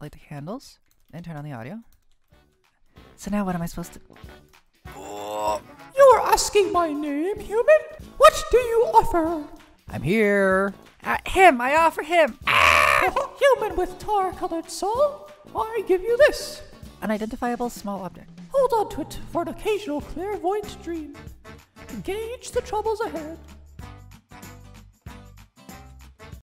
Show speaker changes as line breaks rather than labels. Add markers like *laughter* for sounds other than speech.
light the candles and turn on the audio. So now what am I supposed to?
You're asking my name, human? What do you offer?
I'm here. Uh, him. I offer him. Ah! *laughs*
human with tar-colored soul? I give you this.
An identifiable small object.
Hold on to it for an occasional clairvoyant dream. Gauge the troubles ahead.